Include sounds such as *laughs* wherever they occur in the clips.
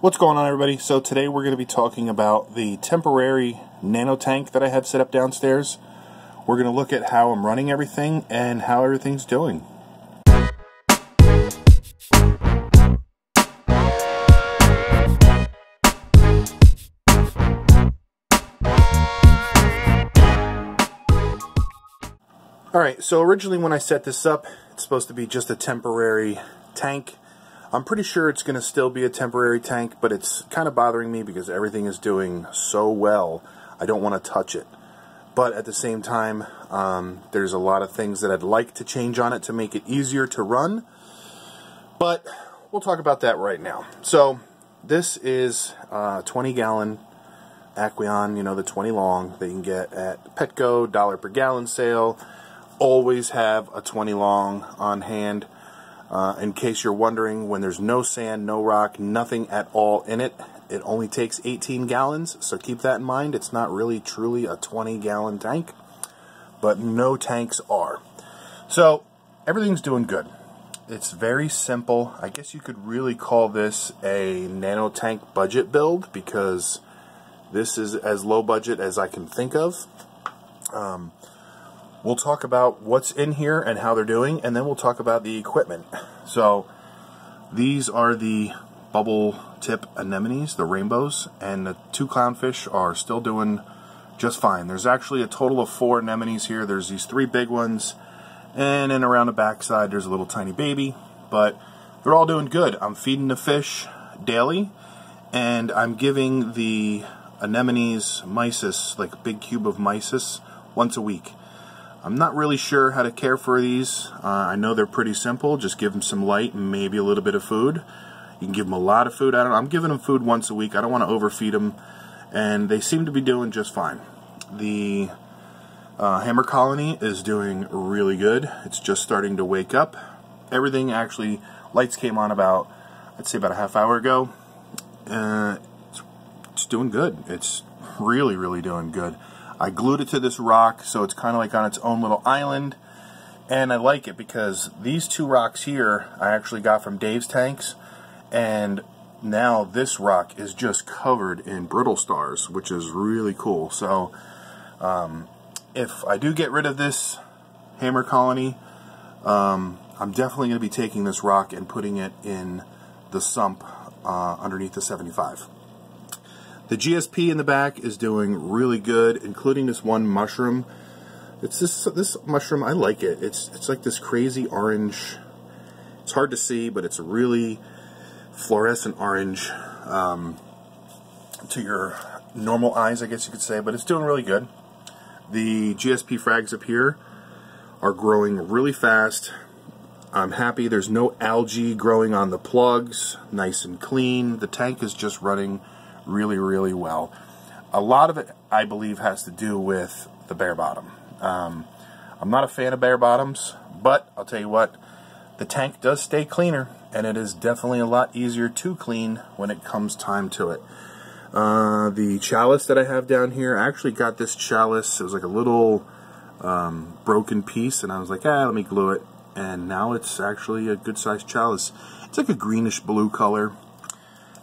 What's going on everybody? So today we're going to be talking about the temporary nano tank that I have set up downstairs. We're going to look at how I'm running everything and how everything's doing. Alright, so originally when I set this up, it's supposed to be just a temporary tank I'm pretty sure it's going to still be a temporary tank, but it's kind of bothering me because everything is doing so well. I don't want to touch it. But at the same time, um, there's a lot of things that I'd like to change on it to make it easier to run. But we'll talk about that right now. So this is a 20 gallon Aqueon, you know, the 20 long that you can get at Petco, dollar per gallon sale. Always have a 20 long on hand. Uh, in case you're wondering, when there's no sand, no rock, nothing at all in it, it only takes 18 gallons, so keep that in mind. It's not really truly a 20 gallon tank, but no tanks are. So everything's doing good. It's very simple. I guess you could really call this a nano tank budget build because this is as low budget as I can think of. Um, We'll talk about what's in here and how they're doing, and then we'll talk about the equipment. So these are the bubble tip anemones, the rainbows, and the two clownfish are still doing just fine. There's actually a total of four anemones here. There's these three big ones, and then around the backside there's a little tiny baby, but they're all doing good. I'm feeding the fish daily, and I'm giving the anemones mysis, like a big cube of mysis, once a week. I'm not really sure how to care for these. Uh, I know they're pretty simple. Just give them some light and maybe a little bit of food. You can give them a lot of food. I don't. I'm giving them food once a week. I don't want to overfeed them, and they seem to be doing just fine. The uh, hammer colony is doing really good. It's just starting to wake up. Everything actually lights came on about I'd say about a half hour ago. Uh, it's, it's doing good. It's really really doing good. I glued it to this rock so it's kind of like on its own little island. And I like it because these two rocks here I actually got from Dave's Tanks. And now this rock is just covered in brittle stars, which is really cool. So um, if I do get rid of this hammer colony, um, I'm definitely going to be taking this rock and putting it in the sump uh, underneath the 75. The GSP in the back is doing really good, including this one mushroom. It's this this mushroom. I like it. It's it's like this crazy orange. It's hard to see, but it's really fluorescent orange um, to your normal eyes, I guess you could say. But it's doing really good. The GSP frags up here are growing really fast. I'm happy there's no algae growing on the plugs, nice and clean. The tank is just running really, really well. A lot of it, I believe, has to do with the bare bottom. Um, I'm not a fan of bare bottoms, but I'll tell you what, the tank does stay cleaner, and it is definitely a lot easier to clean when it comes time to it. Uh, the chalice that I have down here, I actually got this chalice, it was like a little um, broken piece, and I was like, ah, let me glue it, and now it's actually a good sized chalice. It's like a greenish blue color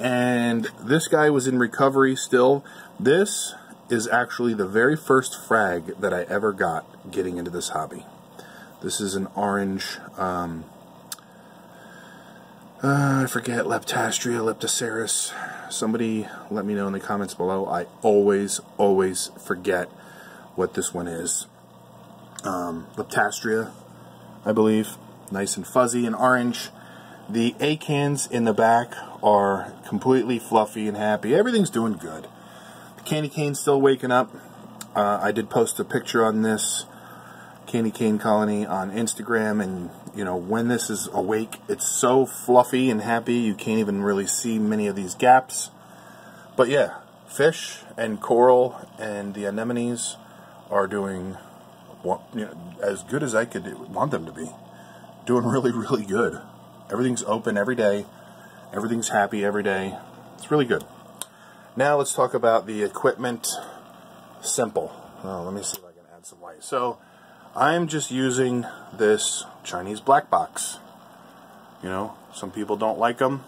and this guy was in recovery still. This is actually the very first frag that I ever got getting into this hobby. This is an orange, um, uh, I forget, Leptastrea, Leptoceras. Somebody let me know in the comments below. I always, always forget what this one is. Um, Leptastrea, I believe. Nice and fuzzy and orange. The acans in the back are completely fluffy and happy. Everything's doing good. The candy cane's still waking up. Uh, I did post a picture on this candy cane colony on Instagram, and you know when this is awake, it's so fluffy and happy you can't even really see many of these gaps. But yeah, fish and coral and the anemones are doing you know, as good as I could want them to be. Doing *laughs* really, really good. Everything's open every day. Everything's happy every day. It's really good. Now let's talk about the equipment. Simple. Oh, let me see if I can add some light. So I'm just using this Chinese black box. You know, some people don't like them.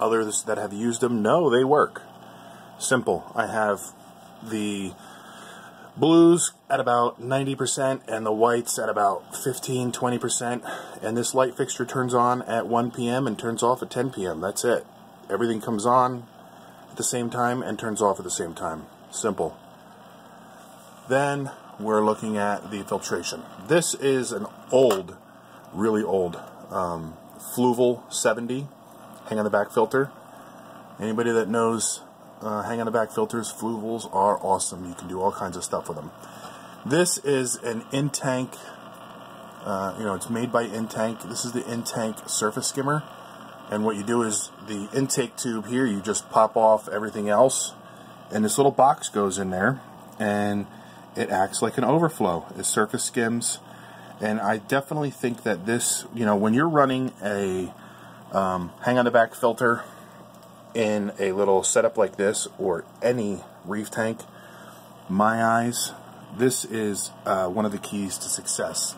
others that have used them know they work. Simple. I have the blues at about 90% and the whites at about 15 20% and this light fixture turns on at 1 p.m. and turns off at 10 p.m. that's it. Everything comes on at the same time and turns off at the same time. Simple. Then we're looking at the filtration. This is an old really old um, Fluval 70 hang on the back filter. Anybody that knows uh, hang on the back filters. Fluvals are awesome. You can do all kinds of stuff with them. This is an Intank, uh, you know, it's made by in-tank. This is the in-tank surface skimmer. And what you do is the intake tube here, you just pop off everything else. And this little box goes in there. And it acts like an overflow. It surface skims. And I definitely think that this, you know, when you're running a um, hang on the back filter in a little setup like this or any reef tank, my eyes, this is uh, one of the keys to success.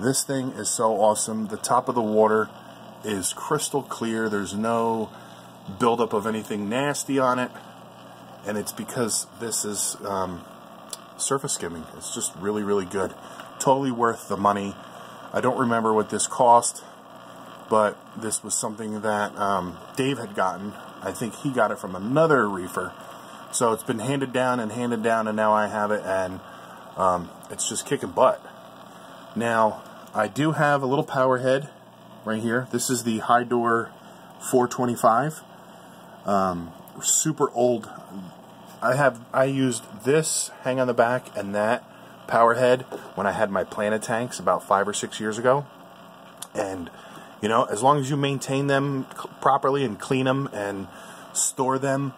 This thing is so awesome. The top of the water is crystal clear. There's no buildup of anything nasty on it. And it's because this is um, surface skimming. It's just really, really good. Totally worth the money. I don't remember what this cost, but this was something that um, Dave had gotten I think he got it from another reefer. So it's been handed down and handed down, and now I have it, and um, it's just kicking butt. Now, I do have a little power head right here. This is the Hydor 425. Um, super old. I have I used this hang on the back and that power head when I had my Planet tanks about five or six years ago, and you know, as long as you maintain them properly and clean them and store them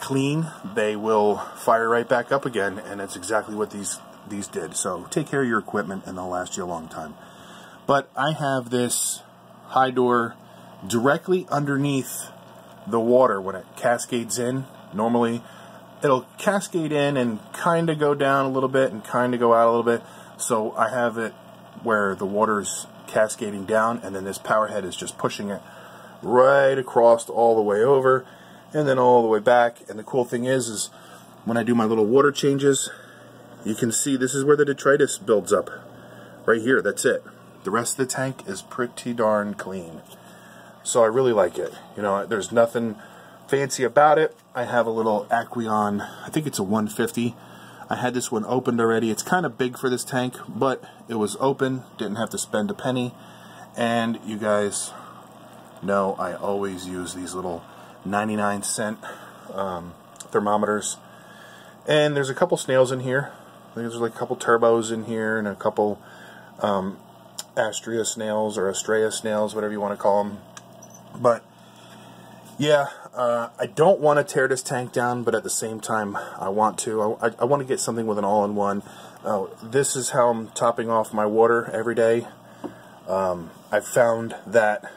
clean, they will fire right back up again, and that's exactly what these these did. So take care of your equipment, and they'll last you a long time. But I have this Hydor directly underneath the water when it cascades in. Normally, it'll cascade in and kind of go down a little bit and kind of go out a little bit. So I have it where the water's cascading down, and then this power head is just pushing it right across all the way over, and then all the way back. And the cool thing is, is when I do my little water changes, you can see this is where the detritus builds up. Right here, that's it. The rest of the tank is pretty darn clean. So I really like it. You know, there's nothing fancy about it. I have a little Aqueon, I think it's a 150 I had this one opened already. It's kind of big for this tank, but it was open, didn't have to spend a penny. And you guys know I always use these little 99 cent um, thermometers. And there's a couple snails in here. There's like a couple turbos in here and a couple um, Astrea snails or Astrea snails, whatever you want to call them. But yeah, uh, I don't want to tear this tank down, but at the same time, I want to. I, I want to get something with an all-in-one. Uh, this is how I'm topping off my water every day. Um, I've found that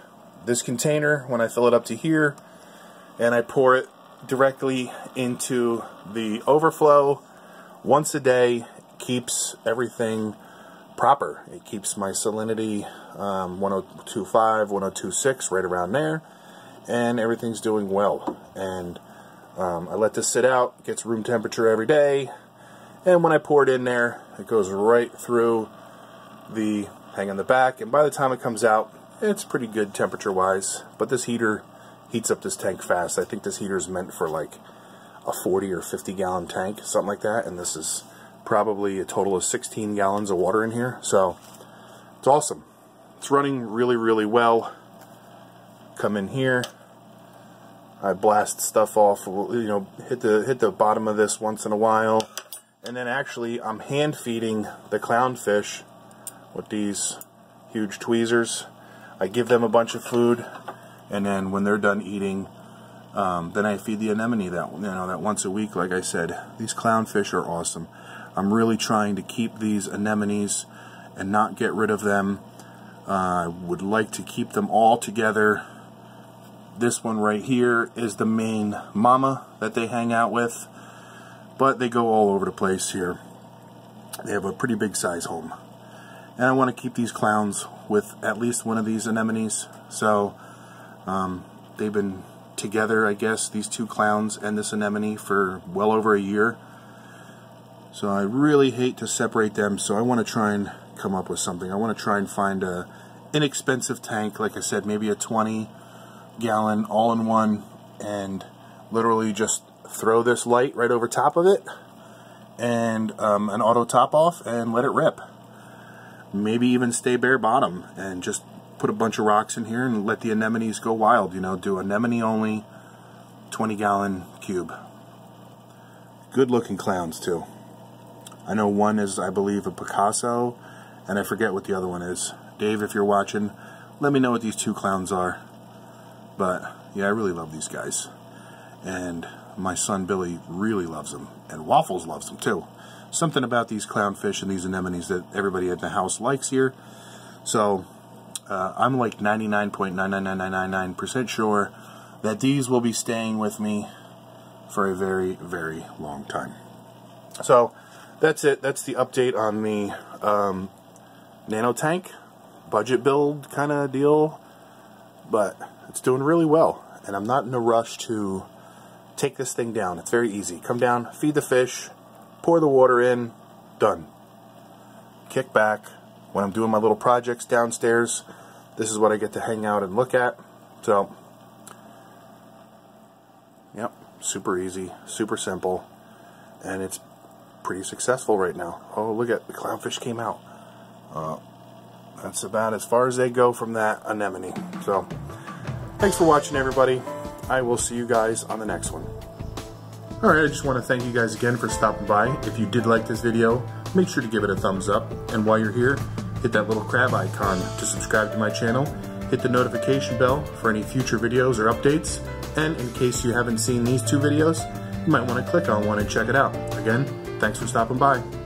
this container, when I fill it up to here, and I pour it directly into the overflow once a day, keeps everything proper. It keeps my salinity um, 1025, 1026, right around there and everything's doing well. And um, I let this sit out, gets room temperature every day, and when I pour it in there, it goes right through the hang on the back, and by the time it comes out, it's pretty good temperature-wise. But this heater heats up this tank fast. I think this heater is meant for like a 40 or 50 gallon tank, something like that, and this is probably a total of 16 gallons of water in here, so it's awesome. It's running really, really well. Come in here, I blast stuff off, you know, hit the hit the bottom of this once in a while, and then actually I'm hand feeding the clownfish with these huge tweezers. I give them a bunch of food, and then when they're done eating, um, then I feed the anemone that you know that once a week. Like I said, these clownfish are awesome. I'm really trying to keep these anemones and not get rid of them. Uh, I would like to keep them all together this one right here is the main mama that they hang out with, but they go all over the place here. They have a pretty big size home. And I want to keep these clowns with at least one of these anemones, so um, they've been together, I guess, these two clowns and this anemone for well over a year. So I really hate to separate them, so I want to try and come up with something. I want to try and find a inexpensive tank, like I said, maybe a 20 gallon all-in-one, and literally just throw this light right over top of it, and um, an auto top off, and let it rip. Maybe even stay bare bottom, and just put a bunch of rocks in here and let the anemones go wild, you know, do anemone only 20 gallon cube. Good looking clowns too. I know one is, I believe, a Picasso, and I forget what the other one is. Dave, if you're watching, let me know what these two clowns are. But, yeah, I really love these guys. And my son Billy really loves them. And Waffles loves them too. Something about these clownfish and these anemones that everybody at the house likes here. So, uh, I'm like 99.99999% sure that these will be staying with me for a very, very long time. So, that's it. That's the update on the um, nano tank budget build kind of deal, but it's doing really well, and I'm not in a rush to take this thing down. It's very easy. Come down, feed the fish, pour the water in, done. Kick back. When I'm doing my little projects downstairs, this is what I get to hang out and look at. So, yep, super easy, super simple, and it's pretty successful right now. Oh, look at the clownfish came out. Uh, that's about as far as they go from that anemone. So, thanks for watching, everybody. I will see you guys on the next one. Alright, I just want to thank you guys again for stopping by. If you did like this video, make sure to give it a thumbs up. And while you're here, hit that little crab icon to subscribe to my channel. Hit the notification bell for any future videos or updates. And in case you haven't seen these two videos, you might want to click on one and check it out. Again, Thanks for stopping by.